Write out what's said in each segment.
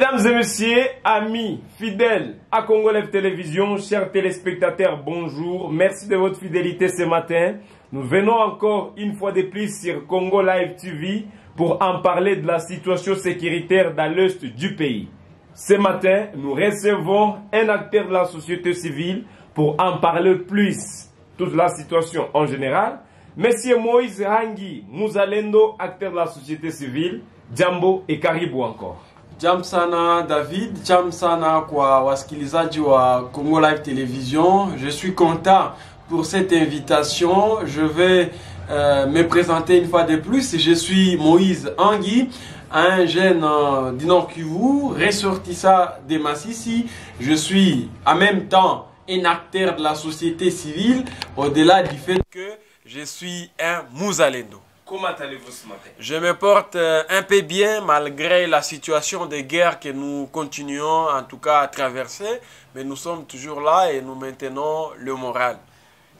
Mesdames et messieurs, amis, fidèles à Congo Live Télévision, chers téléspectateurs, bonjour. Merci de votre fidélité ce matin. Nous venons encore une fois de plus sur Congo Live TV pour en parler de la situation sécuritaire dans l'est du pays. Ce matin, nous recevons un acteur de la société civile pour en parler plus toute la situation en général. Monsieur Moïse Hangi Muzalendo, acteur de la société civile, Jambo et Karibu encore. Jam sana David, jam sana kwa wasikilizaji wa Congo Live Television. Je suis content pour cette invitation. Je vais euh, me présenter une fois de plus. Je suis Moïse Angui, un jeune euh, Kivu, ressortissant de Massissi. Je suis en même temps un acteur de la société civile, au-delà du fait que je suis un Mouzalendo. Comment allez-vous ce matin? Je me porte euh, un peu bien malgré la situation de guerre que nous continuons en tout cas à traverser, mais nous sommes toujours là et nous maintenons le moral.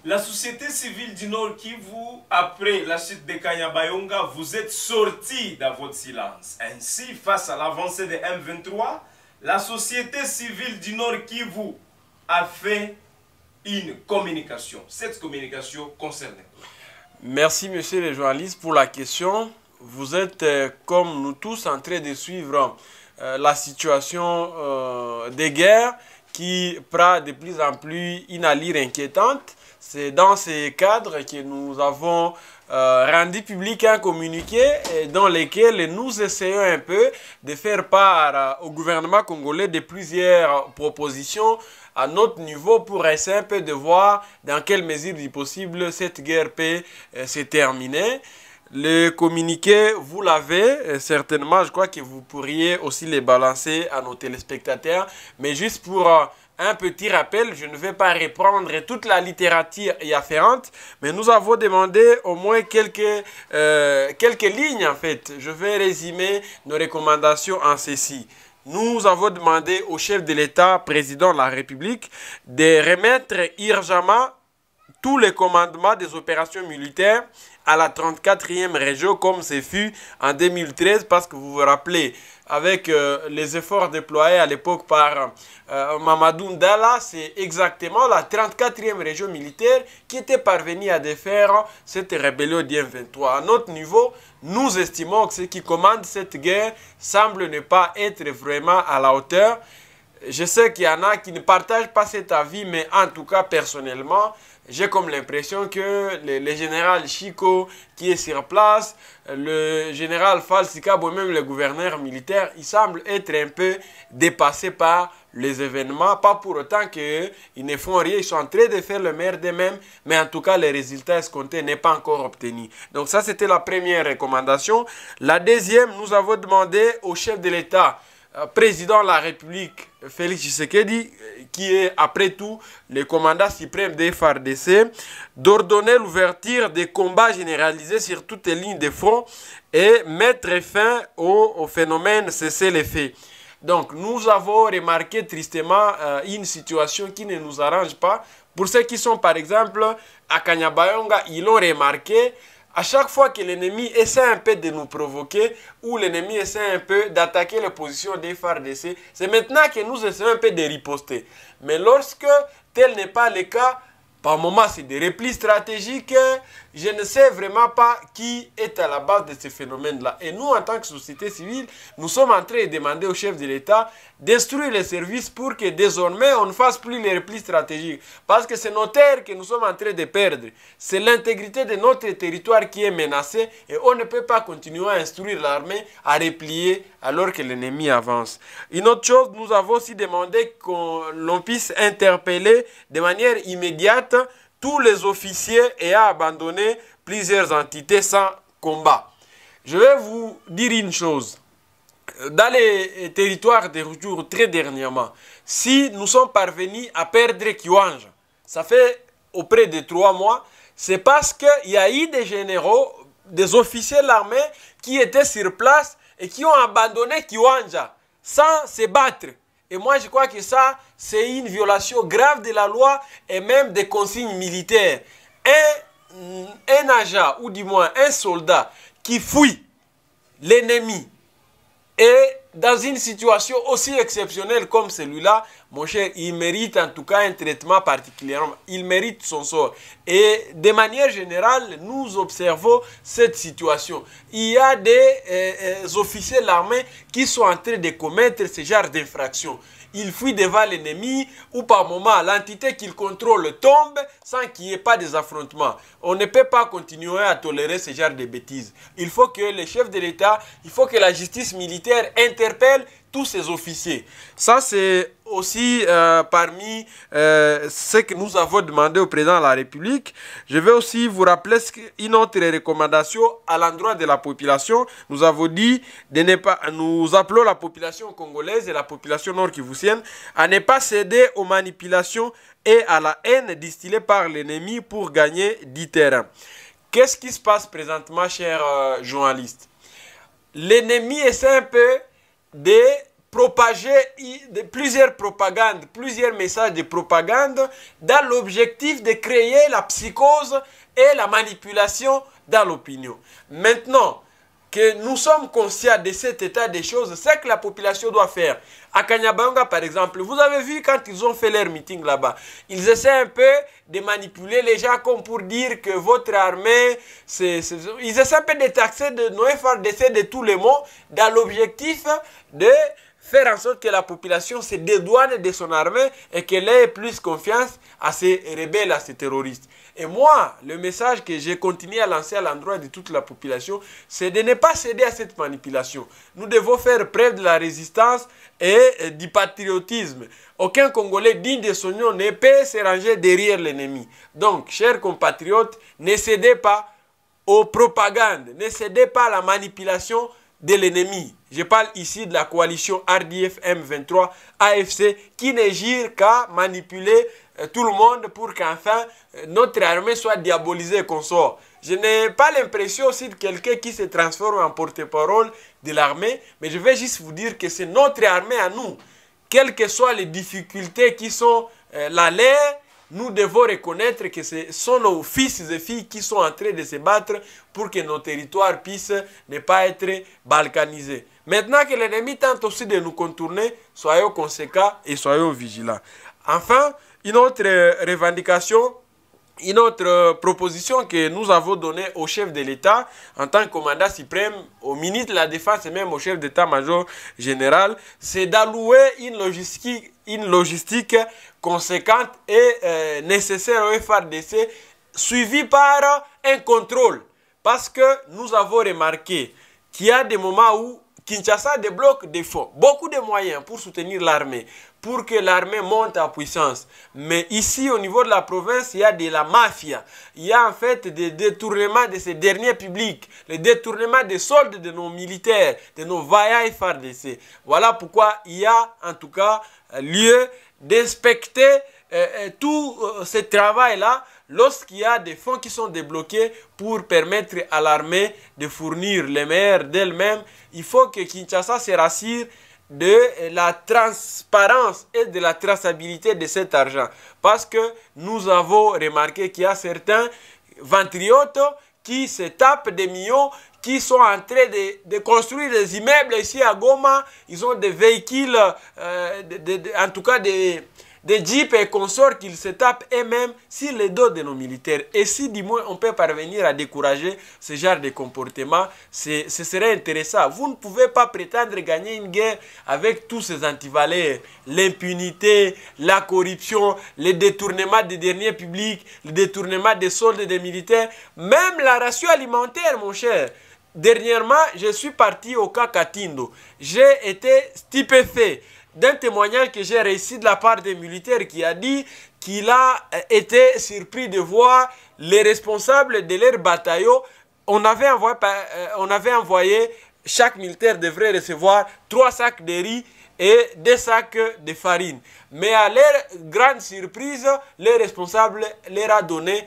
La société civile du Nord Kivu, après la chute de Kanyabayonga, vous êtes sorti dans votre silence. Ainsi, face à l'avancée de M23, la société civile du Nord Kivu a fait une communication. Cette communication concerne Merci, monsieur le journaliste, pour la question. Vous êtes, euh, comme nous tous, en train de suivre euh, la situation euh, des guerres qui prend de plus en plus une allure inquiétante. C'est dans ces cadres que nous avons rendu public un communiqué dans lequel nous essayons un peu de faire part au gouvernement congolais de plusieurs propositions à notre niveau pour essayer un peu de voir dans quelle mesure du possible cette guerre peut euh, se terminer. Le communiqué, vous l'avez euh, certainement, je crois que vous pourriez aussi les balancer à nos téléspectateurs. Mais juste pour euh, un petit rappel, je ne vais pas reprendre toute la littérature y afférente, mais nous avons demandé au moins quelques, quelques lignes en fait. Je vais résumer nos recommandations en ceci nous avons demandé au chef de l'État, président de la République, de remettre urgemment tous les commandements des opérations militaires à la 34e région comme c'est fut en 2013 parce que vous vous rappelez avec euh, les efforts déployés à l'époque par euh, Mamadou Ndala, c'est exactement la 34e région militaire qui était parvenue à défaire cette rébellion d'IM23. À notre niveau, nous estimons que ce qui commande cette guerre semble ne pas être vraiment à la hauteur. Je sais qu'il y en a qui ne partagent pas cet avis, mais en tout cas, personnellement, j'ai comme l'impression que le, général Chico qui est sur place, le général Falsika, ou même le gouverneur militaire, il semble être un peu dépassé par les événements, pas pour autant qu'ils ne font rien, ils sont en train de faire le meilleur d'eux-mêmes, mais en tout cas, les résultats escomptés n'est pas encore obtenu. Donc ça, c'était la première recommandation. La deuxième, nous avons demandé au chef de l'État, président de la République, Félix Tshisekedi, qui est après tout le commandant suprême des FARDC, d'ordonner l'ouverture des combats généralisés sur toutes les lignes de front et mettre fin au, phénomène cesser les faits. Donc nous avons remarqué tristement euh, une situation qui ne nous arrange pas. Pour ceux qui sont par exemple à Kanyabayonga, ils l'ont remarqué, à chaque fois que l'ennemi essaie un peu de nous provoquer ou l'ennemi essaie un peu d'attaquer les positions des FARDC, c'est maintenant que nous essayons un peu de riposter. Mais lorsque tel n'est pas le cas, par moment, c'est des replis stratégiques. Je ne sais vraiment pas qui est à la base de ce phénomène-là. Et nous, en tant que société civile, nous sommes en train de demander au chef de l'État d'instruire les services pour que désormais, on ne fasse plus les replis stratégiques. Parce que c'est nos terres que nous sommes en train de perdre. C'est l'intégrité de notre territoire qui est menacée et on ne peut pas continuer à instruire l'armée à replier alors que l'ennemi avance. Une autre chose, nous avons aussi demandé qu'on puisse interpeller de manière immédiate tous les officiers ayant abandonné plusieurs entités sans combat. Je vais vous dire une chose. Dans les territoires de Rujur, très dernièrement, si nous sommes parvenus à perdre Kiwanja, ça fait auprès de trois mois, c'est parce qu'il y a eu des généraux, des officiers de l'armée qui étaient sur place et qui ont abandonné Kiwanja sans se battre. Et moi, je crois que ça, c'est une violation grave de la loi et même des consignes militaires. Un, un agent, ou du moins un soldat, qui fuit l'ennemi Et dans une situation aussi exceptionnelle comme celui-là, mon cher, il mérite en tout cas un traitement particulièrement. Il mérite son sort. Et de manière générale, nous observons cette situation. Il y a des euh, euh, officiers de l'armée qui sont en train de commettre ce genre d'infractions il fuit devant l'ennemi ou par moment l'entité qu'il contrôle tombe sans qu'il n'y ait pas des affrontements. On ne peut pas continuer à tolérer ce genre de bêtises. Il faut que les chefs de l'État, il faut que la justice militaire interpelle tous ces officiers. Ça, c'est aussi euh, parmi euh, ce que nous avons demandé au président de la République. Je vais aussi vous rappeler une autre recommandation à l'endroit de la population. Nous avons dit de ne pas, nous appelons la population congolaise et la population nord-kivusienne à ne pas céder aux manipulations et à la haine distillée par l'ennemi pour gagner du terrain. Qu'est-ce qui se passe présentement, chers euh, journalistes? L'ennemi essaie un peu de propager plusieurs propagandes, plusieurs messages de propagande dans l'objectif de créer la psychose et la manipulation dans l'opinion. Maintenant que nous sommes conscients de cet état des choses, c'est que la population doit faire. À Kanyabanga, par exemple, vous avez vu quand ils ont fait leur meeting là-bas, ils essaient un peu de manipuler les gens comme pour dire que votre armée, ils essaient un peu de taxer, de faire de tous les mots dans l'objectif de faire en sorte que la population se dédouane de son armée et qu'elle ait plus confiance à ces rebelles, à ces terroristes. Et moi, le message que j'ai continué à lancer à l'endroit de toute la population, c'est de ne pas céder à cette manipulation. Nous devons faire preuve de la résistance et du patriotisme. Aucun Congolais digne de son nom ne peut se ranger derrière l'ennemi. Donc, chers compatriotes, ne cédez pas aux propagandes, ne cédez pas à la manipulation de l'ennemi. Je parle ici de la coalition RDF M23 AFC qui ne gire qu'à manipuler euh, tout le monde pour qu'enfin euh, notre armée soit diabolisée et qu'on sort. Je n'ai pas l'impression aussi de quelqu'un qui se transforme en porte-parole de l'armée, mais je vais juste vous dire que c'est notre armée à nous. Quelles que soient les difficultés qui sont euh, la nous devons reconnaître que ce sont nos fils et filles qui sont en train de se battre pour que nos territoires puissent ne pas être balkanisés. Maintenant que l'ennemi tente aussi de nous contourner, soyons conséquents et soyons vigilants. Enfin, une autre revendication une autre proposition que nous avons donnée au chef de l'État en tant que commandant suprême, au ministre de la Défense et même au chef d'état-major général, c'est d'allouer une logistique, une logistique conséquente et euh, nécessaire au FRDC, suivie par un contrôle. Parce que nous avons remarqué qu'il y a des moments où Kinshasa débloque des fonds, beaucoup de moyens pour soutenir l'armée, pour que l'armée monte en puissance. Mais ici, au niveau de la province, il y a de la mafia. Il y a en fait des détournements de ces derniers publics, les détournements des soldes de nos militaires, de nos vaillants FARDC. Voilà pourquoi il y a en tout cas lieu d'inspecter euh, euh, tout euh, ce travail-là lorsqu'il y a des fonds qui sont débloqués pour permettre à l'armée de fournir les meilleurs d'elle-même, il faut que Kinshasa se rassure de la transparence et de la traçabilité de cet argent. Parce que nous avons remarqué qu'il y a certains ventriotes qui se tapent des millions, qui sont en train de, construire des immeubles ici à Goma. Ils ont des véhicules, euh, en tout cas des, des jeeps et consorts qu'ils se tapent eux-mêmes sur les dos de nos militaires. Et si du moins on peut parvenir à décourager ce genre de comportement, ce serait intéressant. Vous ne pouvez pas prétendre gagner une guerre avec tous ces antivaleurs. L'impunité, la corruption, le détournement des derniers publics, le détournement des soldes des militaires, même la ration alimentaire, mon cher. Dernièrement, je suis parti au Kakatindo. J'ai été stupéfait d'un témoignage que j'ai réussi de la part des militaires qui a dit qu'il a euh, été surpris de voir les responsables de leur bataillon. On avait envoyé, euh, on avait envoyé chaque militaire devrait recevoir trois sacs de riz et deux sacs de farine. Mais à leur grande surprise, les responsables leur a donné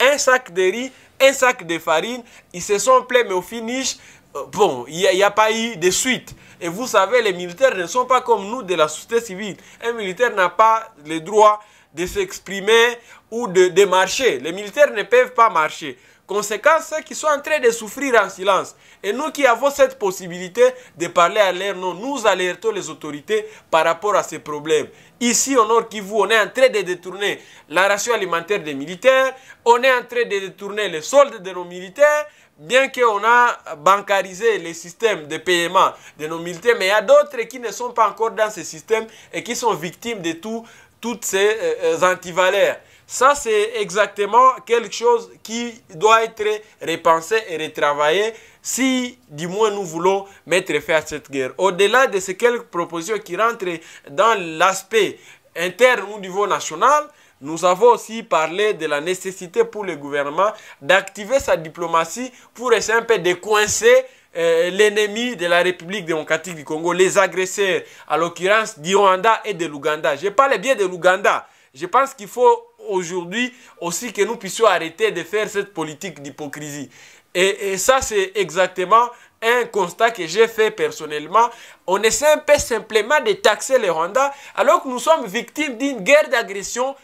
un sac de riz, un sac de farine. Ils se sont plaints, mais au finish, euh, bon, il n'y a, pas eu de suite. Et vous savez, les militaires ne sont pas comme nous de la société civile. Un militaire n'a pas le droit de s'exprimer ou de, marcher. Les militaires ne peuvent pas marcher. Conséquence, c'est qu'ils sont en train de souffrir en silence. Et nous qui avons cette possibilité de parler à leur nom, nous alertons les autorités par rapport à ces problèmes. Ici, au Nord Kivu, on est en train de détourner la ration alimentaire des militaires, on est en train de détourner les soldes de nos militaires, bien qu'on a bancarisé les systèmes de paiement de nos militaires, mais il y a d'autres qui ne sont pas encore dans ce système et qui sont victimes de tout, toutes ces euh, antivaleurs. Ça, c'est exactement quelque chose qui doit être repensé et retravaillé si, du moins, nous voulons mettre fin à cette guerre. Au-delà de ces quelques propositions qui rentrent dans l'aspect interne au niveau national, nous avons aussi parlé de la nécessité pour le gouvernement d'activer sa diplomatie pour essayer un peu de coincer euh, l'ennemi de la République démocratique du Congo, les agresseurs, à l'occurrence du Rwanda et de l'Ouganda. Je parle bien de l'Ouganda. Je pense qu'il faut aujourd'hui aussi que nous puissions arrêter de faire cette politique d'hypocrisie. Et, ça, c'est exactement un constat que j'ai fait personnellement. On essaie un peu simplement de taxer les Rwandais alors que nous sommes victimes d'une guerre d'agression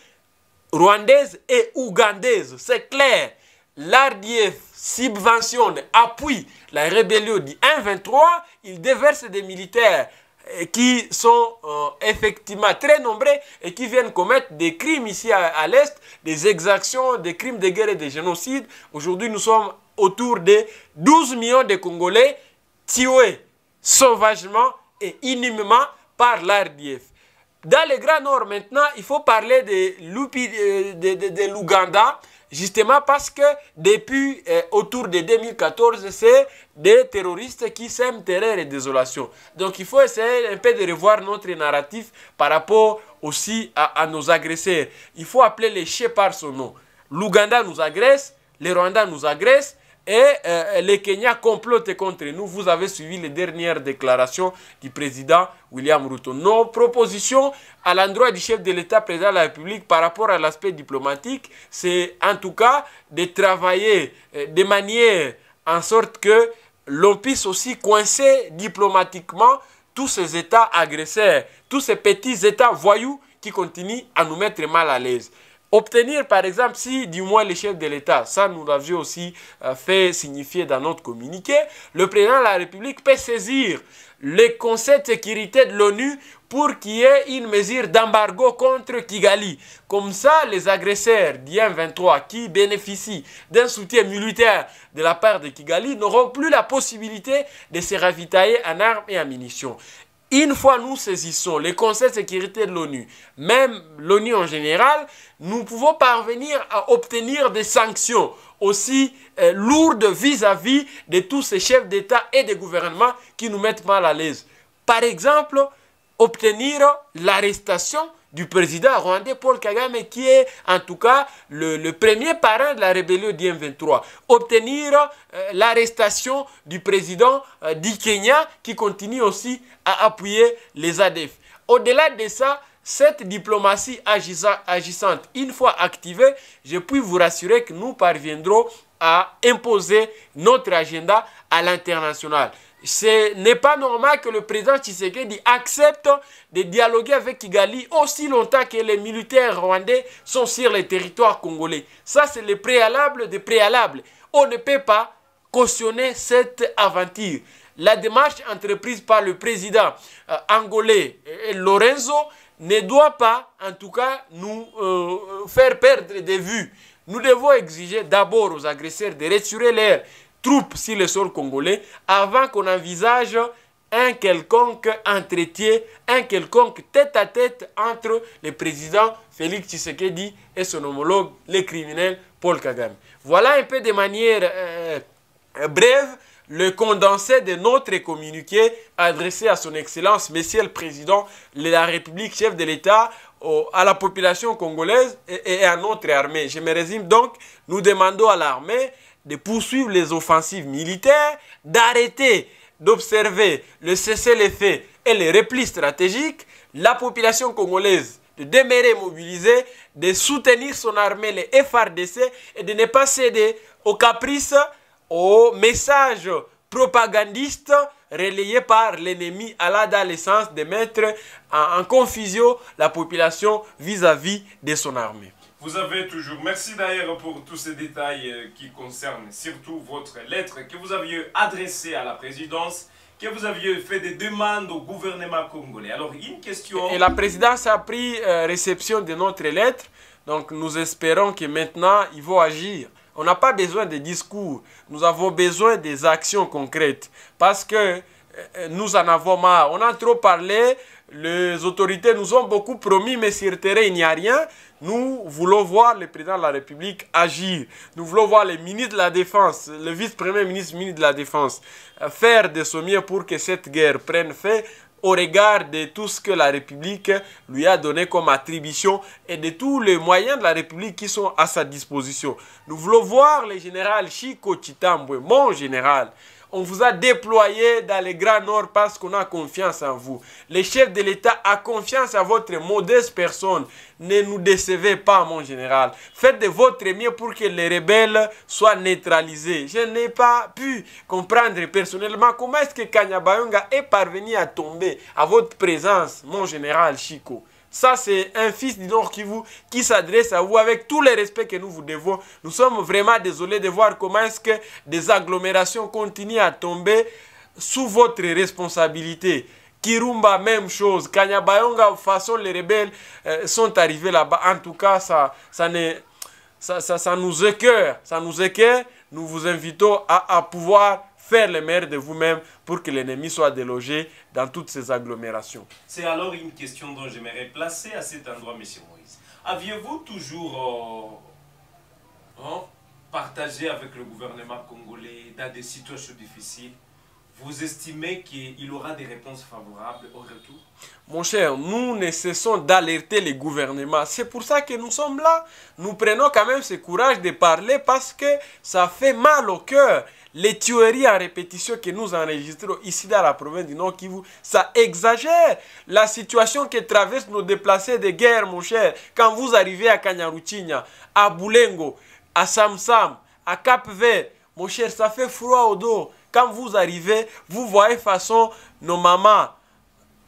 rwandaise et ougandaise. C'est clair. L'ARDF subventionne, appuie la rébellion du 1-23, il déverse des militaires qui sont euh, effectivement très nombreux et qui viennent commettre des crimes ici à, l'Est, des exactions, des crimes de guerre et des génocides. Aujourd'hui, nous sommes autour de 12 millions de Congolais tués sauvagement et inhumement par l'ARDF. Dans le Grand Nord, maintenant, il faut parler de, de l'Ouganda, Justement parce que depuis euh, autour de 2014, c'est des terroristes qui sèment terreur et désolation. Donc il faut essayer un peu de revoir notre narratif par rapport aussi à, nos agresseurs. Il faut appeler les chiens par son nom. L'Ouganda nous agresse, les Rwandais nous agressent, et euh, les Kenyans complotent contre nous. Vous avez suivi les dernières déclarations du président William Ruto. Nos propositions à l'endroit du chef de l'État, président de la République, par rapport à l'aspect diplomatique, c'est en tout cas de travailler euh, de manière en sorte que l'on puisse aussi coincer diplomatiquement tous ces États agresseurs, tous ces petits États voyous qui continuent à nous mettre mal à l'aise. Obtenir, par exemple, si du moins le chef de l'État, ça nous l'avions aussi euh, fait signifier dans notre communiqué, le président de la République peut saisir le Conseil de sécurité de l'ONU pour qu'il y ait une mesure d'embargo contre Kigali. Comme ça, les agresseurs d'IM 23 qui bénéficient d'un soutien militaire de la part de Kigali n'auront plus la possibilité de se ravitailler en armes et en munitions. Une fois nous saisissons les conseils de sécurité de l'ONU, même l'ONU en général, nous pouvons parvenir à obtenir des sanctions aussi euh, lourdes vis-à-vis de tous ces chefs d'État et de gouvernement qui nous mettent mal à l'aise. Par exemple, obtenir l'arrestation du président rwandais Paul Kagame qui est en tout cas le, premier parrain de la rébellion du M23. Obtenir euh, l'arrestation du président euh, du Kenya qui continue aussi à appuyer les ADF. Au-delà de ça, cette diplomatie agissante, une fois activée, je puis vous rassurer que nous parviendrons à imposer notre agenda à l'international. Ce n'est pas normal que le président Tshisekedi accepte de dialoguer avec Kigali aussi longtemps que les militaires rwandais sont sur le territoire congolais. Ça, c'est le préalable des préalables. On ne peut pas cautionner cette aventure. La démarche entreprise par le président euh, angolais Lorenzo ne doit pas, en tout cas, nous euh, faire perdre de vue. Nous devons exiger d'abord aux agresseurs de retirer leurs troupes sur le sol congolais avant qu'on envisage un quelconque entretien, un quelconque tête-à-tête entre le président Félix Tshisekedi et son homologue, le criminel Paul Kagame. Voilà un peu de manière euh, brève le condensé de notre communiqué adressé à son Excellence, Monsieur le Président de la République, chef de l'État, à la population congolaise et, à notre armée. Je me résume donc, nous demandons à l'armée de poursuivre les offensives militaires, d'arrêter d'observer le cessez-le-feu et les replis stratégiques, la population congolaise de demeurer mobilisée, de soutenir son armée, les FRDC, et de ne pas céder aux caprices, aux messages propagandiste relayé par l'ennemi à dans le sens de mettre en, confusion la population vis-à-vis de son armée. Vous avez toujours, merci d'ailleurs pour tous ces détails euh, qui concernent surtout votre lettre que vous aviez adressée à la présidence, que vous aviez fait des demandes au gouvernement congolais. Alors, une question... Et la présidence a pris euh, réception de notre lettre, donc nous espérons que maintenant, ils vont agir. On n'a pas besoin de discours, nous avons besoin des actions concrètes. Parce que euh, nous en avons marre. On a trop parlé, les autorités nous ont beaucoup promis, mais sur terrain, il n'y a rien. Nous voulons voir le président de la République agir. Nous voulons voir les ministres de la Défense, le vice-premier ministre, ministre de la Défense, euh, faire de son mieux pour que cette guerre prenne fin au regard de tout ce que la République lui a donné comme attribution et de tous les moyens de la République qui sont à sa disposition. Nous voulons voir le général Chico Chitambwe, mon général, on vous a déployé dans les grands nord parce qu'on a confiance en vous. Les chefs de l'État a confiance en votre modeste personne. Ne nous décevez pas, mon général. Faites de votre mieux pour que les rebelles soient neutralisés. Je n'ai pas pu comprendre personnellement comment est-ce que Kanyabayonga est parvenu à tomber à votre présence, mon général Chico. Ça, c'est un fils du Nord Kivu qui s'adresse à vous avec tout le respect que nous vous devons. Nous sommes vraiment désolés de voir comment est-ce que des agglomérations continuent à tomber sous votre responsabilité. Kirumba, même chose. Kanyabayonga, façon, les rebelles euh, sont arrivés là-bas. En tout cas, ça, ça, ça, ça, ça nous écœure. Ça nous écœure. Nous vous invitons à, pouvoir faire le meilleur de vous-même pour que l'ennemi soit délogé dans toutes ces agglomérations. C'est alors une question dont j'aimerais placer à cet endroit, M. Moïse. Aviez-vous toujours euh, hein, partagé avec le gouvernement congolais dans des situations difficiles? Vous estimez qu'il aura des réponses favorables au retour? Mon cher, nous ne cessons d'alerter les gouvernements. C'est pour ça que nous sommes là. Nous prenons quand même ce courage de parler parce que ça fait mal au cœur les tueries en répétition que nous enregistrons ici dans la province du Nord Kivu, ça exagère la situation que traversent nos déplacés de guerre, mon cher. Quand vous arrivez à Kanyaruchinya, à Boulengo, à Samsam, à Cap Vert, mon cher, ça fait froid au dos. Quand vous arrivez, vous voyez façon nos mamans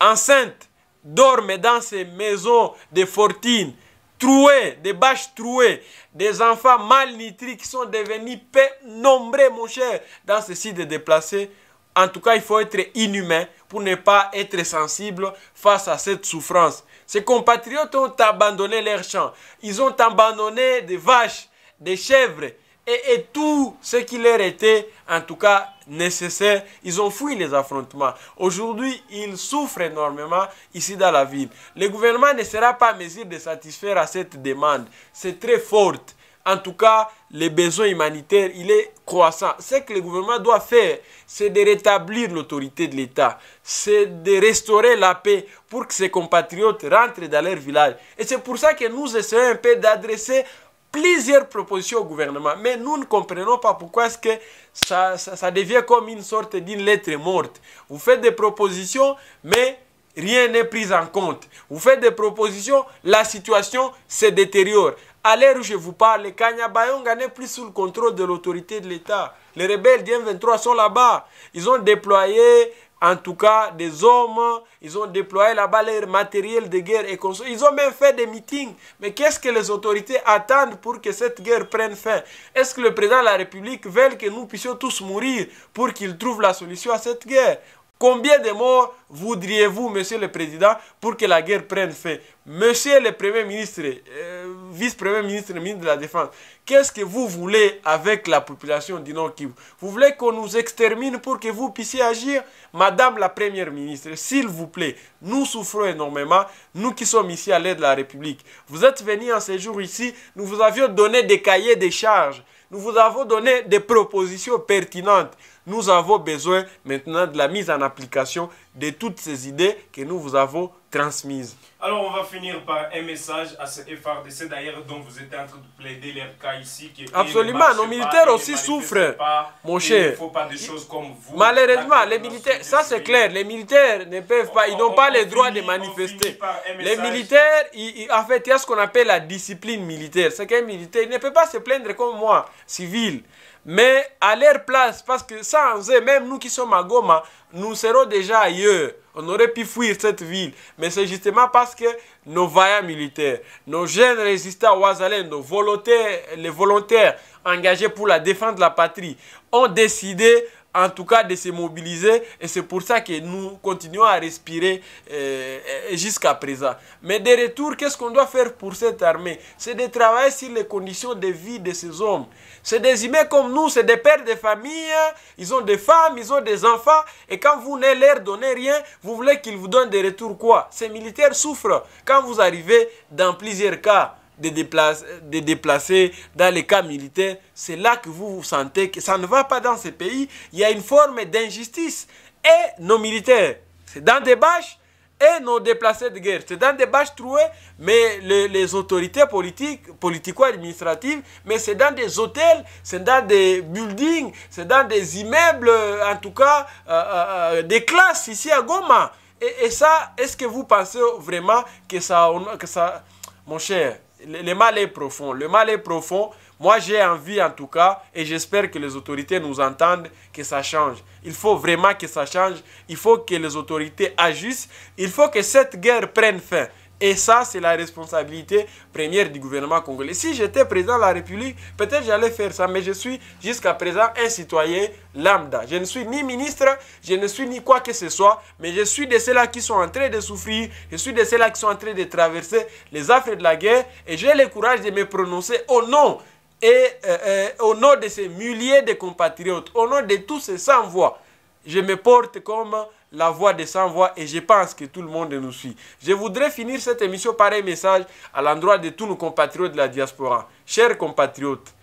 enceintes dorment dans ces maisons de fortune troués, des bâches trouées, des enfants malnutris qui sont devenus nombreux, mon cher, dans ce site de déplacés. En tout cas, il faut être inhumain pour ne pas être sensible face à cette souffrance. Ces compatriotes ont abandonné leurs champs. Ils ont abandonné des vaches, des chèvres, et, tout ce qui leur était, en tout cas, nécessaire. Ils ont fui les affrontements. Aujourd'hui, ils souffrent énormément ici dans la ville. Le gouvernement ne sera pas en mesure de satisfaire à cette demande. C'est très forte. En tout cas, les besoins humanitaires, il est croissant. Ce que le gouvernement doit faire, c'est de rétablir l'autorité de l'État. C'est de restaurer la paix pour que ses compatriotes rentrent dans leur village. Et c'est pour ça que nous essayons un peu d'adresser plusieurs propositions au gouvernement, mais nous ne comprenons pas pourquoi est-ce que ça, devient comme une sorte d'une lettre morte. Vous faites des propositions, mais rien n'est pris en compte. Vous faites des propositions, la situation se détériore. À l'heure où je vous parle, Kanyabayonga n'est plus sous le contrôle de l'autorité de l'État. Les rebelles d'Ien 23 sont là-bas. Ils ont déployé en tout cas des hommes, ils ont déployé là-bas leur matériel de guerre et Ils ont même fait des meetings. Mais qu'est-ce que les autorités attendent pour que cette guerre prenne fin? Est-ce que le président de la République veut que nous puissions tous mourir pour qu'il trouve la solution à cette guerre? Combien de morts voudriez-vous, Monsieur le Président, pour que la guerre prenne fin? Monsieur le Premier ministre, euh, vice-premier ministre, ministre de la Défense, qu'est-ce que vous voulez avec la population du Nord Kivu Vous voulez qu'on nous extermine pour que vous puissiez agir? Madame la Première ministre, s'il vous plaît, nous souffrons énormément, nous qui sommes ici à l'aide de la République. Vous êtes venus en séjour ici, nous vous avions donné des cahiers de charges, nous vous avons donné des propositions pertinentes nous avons besoin maintenant de la mise en application de toutes ces idées que nous vous avons transmises. Alors on va finir par un message à ce FRDC d'ailleurs dont vous êtes en train de plaider leur cas ici. Absolument, nos militaires aussi souffrent, mon cher. Il ne faut pas des choses comme vous. Malheureusement, les militaires, ça c'est clair, les militaires ne peuvent pas, ils n'ont pas le droit de manifester. Les militaires, en fait, il y a ce qu'on appelle la discipline militaire. C'est qu'un militaire, il ne peut pas se plaindre comme moi, civil. Mais à leur place, parce que sans eux, même nous qui sommes à Goma, nous serons déjà ailleurs. On aurait pu fuir cette ville. Mais c'est justement parce que nos vaillants militaires, nos jeunes résistants Ouazalais, nos volontaires, les volontaires engagés pour la défense de la patrie ont décidé en tout cas de se mobiliser. Et c'est pour ça que nous continuons à respirer euh, jusqu'à présent. Mais de retour, qu'est-ce qu'on doit faire pour cette armée? C'est de travailler sur les conditions de vie de ces hommes. C'est des humains comme nous, c'est des pères de famille, ils ont des femmes, ils ont des enfants. Et quand vous ne leur donnez rien, vous voulez qu'ils vous donnent des retours quoi? Ces militaires souffrent. Quand vous arrivez dans plusieurs cas de déplacer, de déplacer dans les cas militaires, c'est là que vous vous sentez que ça ne va pas dans ces pays. Il y a une forme d'injustice. Et nos militaires, c'est dans des bâches, et nos déplacés de guerre, c'est dans des bâches trouées, mais les, les autorités politiques, politico-administratives, mais c'est dans des hôtels, c'est dans des buildings, c'est dans des immeubles, en tout cas, euh, euh, euh des classes ici à Goma. Et, et ça, est-ce que vous pensez vraiment que ça, que ça, mon cher, le, mal est profond. Le mal est profond. Moi, j'ai envie en tout cas, et j'espère que les autorités nous entendent, que ça change. Il faut vraiment que ça change. Il faut que les autorités agissent. Il faut que cette guerre prenne fin. Et ça, c'est la responsabilité première du gouvernement congolais. Si j'étais président de la République, peut-être j'allais faire ça, mais je suis jusqu'à présent un citoyen lambda. Je ne suis ni ministre, je ne suis ni quoi que ce soit, mais je suis de ceux-là qui sont en train de souffrir, je suis de ceux-là qui sont en train de traverser les affres de la guerre, et j'ai le courage de me prononcer au nom et euh, euh, au nom de ces milliers de compatriotes, au nom de tous ces sans-voix. Je me porte comme la voix des sans-voix et je pense que tout le monde nous suit. Je voudrais finir cette émission par un message à l'endroit de tous nos compatriotes de la diaspora. Chers compatriotes,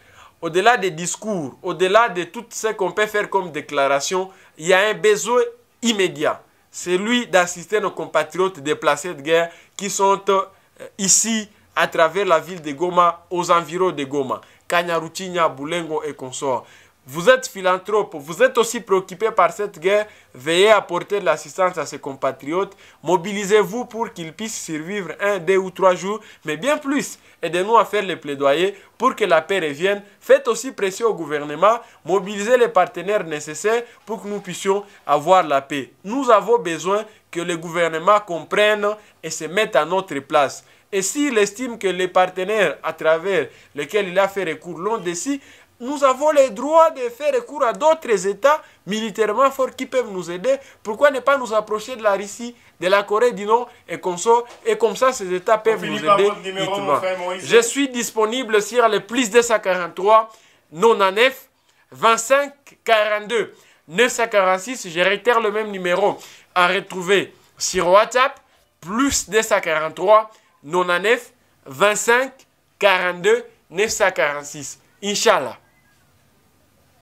au-delà des discours, au-delà de tout ce qu'on peut faire comme déclaration, il y a un besoin immédiat. C'est lui d'assister nos compatriotes déplacés de guerre qui sont euh, ici à travers la ville de Goma, aux environs de Goma. Kanyarutinya, Boulengo et consorts. Vous êtes philanthrope, vous êtes aussi préoccupé par cette guerre, veillez à apporter de l'assistance à ses compatriotes, mobilisez-vous pour qu'ils puissent survivre un, deux ou trois jours, mais bien plus, aidez-nous à faire les plaidoyers pour que la paix revienne. Faites aussi pression au gouvernement, mobilisez les partenaires nécessaires pour que nous puissions avoir la paix. Nous avons besoin que le gouvernement comprenne et se mette à notre place. Et s'il estime que les partenaires à travers lesquels il a fait recours l'ont décidé, nous avons le droit de faire recours à d'autres États militairement forts qui peuvent nous aider. Pourquoi ne pas nous approcher de la Russie, de la Corée du Nord et Et comme ça, ces États peuvent nous aider. Je suis disponible sur le plus 243 99 25 42 946. Je réitère le même numéro à retrouver sur WhatsApp plus 243 99 25 42 946. Inch'Allah.